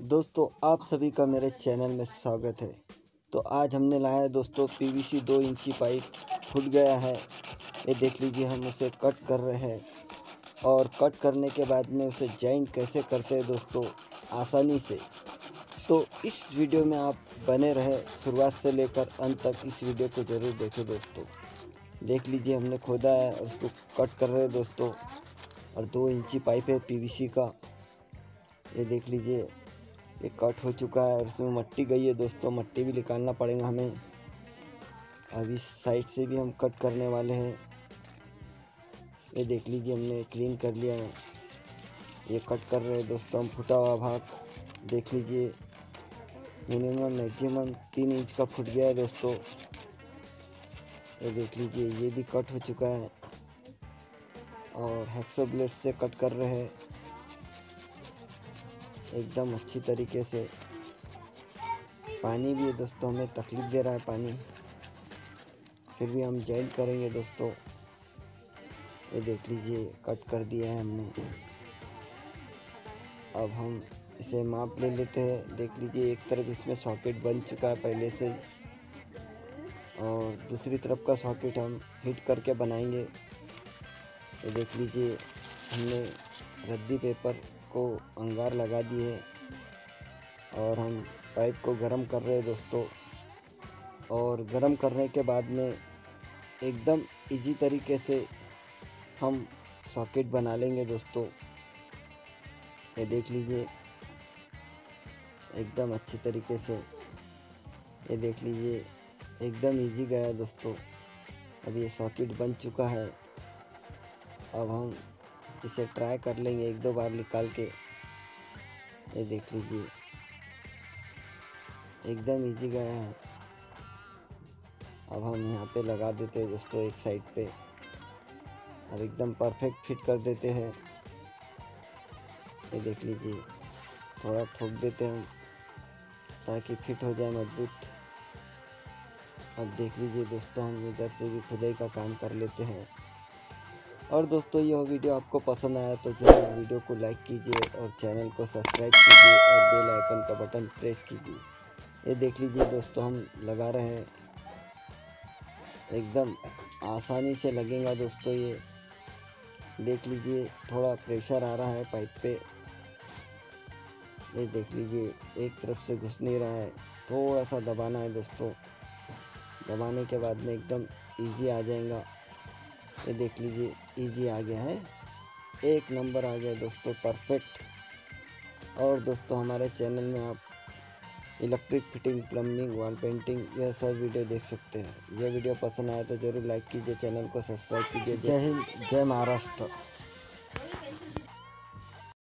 दोस्तों, आप सभी का मेरे चैनल में स्वागत है। तो आज हमने लाया दोस्तों पीवीसी दो इंची पाइप फूट गया है। ये देख लीजिए, हम उसे कट कर रहे हैं। और कट करने के बाद में उसे जॉइंट कैसे करते हैं दोस्तों, आसानी से। तो इस वीडियो में आप बने रहे, शुरुआत से लेकर अंत तक इस वीडियो को ज़रूर देखें दोस्तों। देख लीजिए, हमने खोदा है और उसको कट कर रहे हैं दोस्तों। और दो इंची पाइप है पीवीसी का। ये देख लीजिए ये कट हो चुका है और इसमें मट्टी गई है दोस्तों, मट्टी भी निकालना पड़ेगा हमें। अब इस साइड से भी हम कट करने वाले हैं। ये देख लीजिए, हमने क्लीन कर लिया है। ये कट कर रहे हैं दोस्तों, हम फुटा हुआ भाग। देख लीजिए मिनिमम मैक्सिमम तीन इंच का फुट गया है दोस्तों। ये देख लीजिए, ये भी कट हो चुका है। और हेक्सो ब्लेड से कट कर रहे हैं। एकदम अच्छी तरीके से। पानी भी दोस्तों, हमें तकलीफ़ दे रहा है पानी। फिर भी हम जॉइंट करेंगे दोस्तों। ये देख लीजिए कट कर दिया है हमने। अब हम इसे माप ले लेते हैं। देख लीजिए, एक तरफ़ इसमें सॉकेट बन चुका है पहले से। और दूसरी तरफ़ का सॉकेट हम हिट करके बनाएँगे। ये देख लीजिए, हमने रद्दी पेपर को अंगार लगा दिए और हम पाइप को गर्म कर रहे हैं दोस्तों। और गर्म करने के बाद में एकदम इजी तरीके से हम सॉकेट बना लेंगे दोस्तों। ये देख लीजिए। एकदम अच्छी तरीके से ये देख लीजिए। एकदम इजी गया दोस्तों। अब ये सॉकेट बन चुका है। अब हम इसे ट्राई कर लेंगे एक दो बार निकाल के। ये देख लीजिए। एकदम इजी गया है। अब हम यहाँ पे लगा देते हैं दोस्तों एक साइड पे। अब एकदम परफेक्ट फिट कर देते हैं। ये देख लीजिए। थोड़ा ठोक देते हैं ताकि फिट हो जाए मज़बूत। अब देख लीजिए दोस्तों हम इधर से भी खुदाई का काम कर लेते हैं। और दोस्तों यह वीडियो आपको पसंद आया तो ज़रूर वीडियो को लाइक कीजिए और चैनल को सब्सक्राइब कीजिए और बेल आइकन का बटन प्रेस कीजिए। ये देख लीजिए दोस्तों, हम लगा रहे हैं। एकदम आसानी से लगेगा दोस्तों ये। देख लीजिए, थोड़ा प्रेशर आ रहा है पाइप पे। ये देख लीजिए, एक तरफ़ से घुस नहीं रहा है। थोड़ा सा दबाना है दोस्तों। दबाने के बाद में एकदम इजी आ जाएगा। ये देख लीजिए इजी आ गया है। एक नंबर आ गया दोस्तों परफेक्ट और दोस्तों, हमारे चैनल में आप electric fitting plumbing wall painting यह सब वीडियो देख सकते हैं। यह वीडियो पसंद आया तो ज़रूर लाइक कीजिए चैनल को सब्सक्राइब कीजिए। जय हिंद, जय महाराष्ट्र।